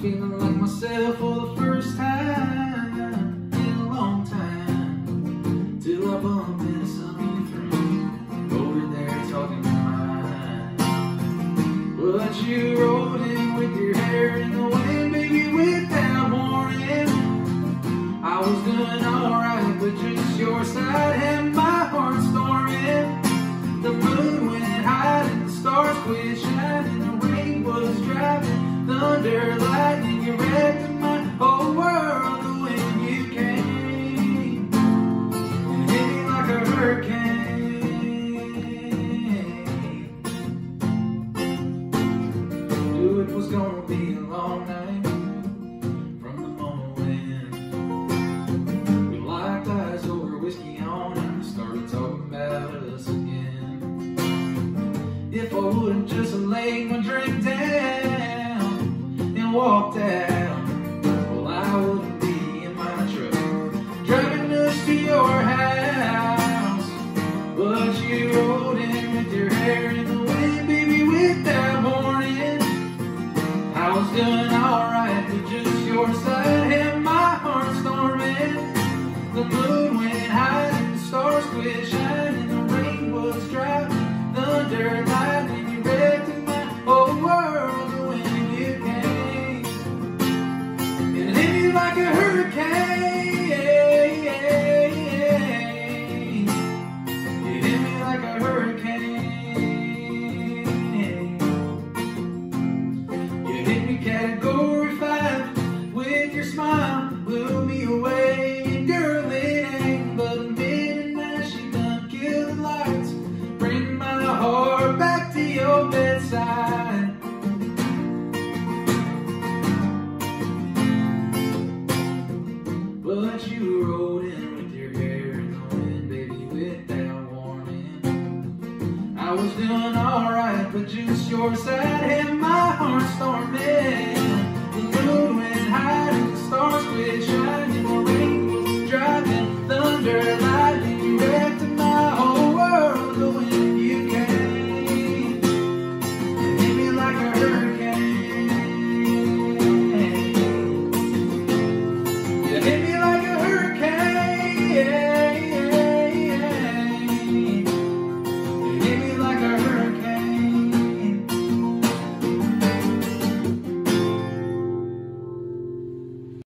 feeling like myself for the first time in a long time. Till I bumped into something through over there talking to mine. Well, you wrote it. Thunder, lightning. You wrecked my whole world when you came and hit me like a hurricane. Knew it was gonna be a long night from the moment we locked eyes over whiskey on and started talking about us again. If I wouldn't just laid my drink down walked out, Five with your smile, blew me away. Girl, it ain't but midnight. She done killed the lights, bring my heart back to your bedside. But you rode in with your hair in the wind, baby, without warning. I was doing alright, but just your side had my heart storming. The moon went the stars rain was thunder.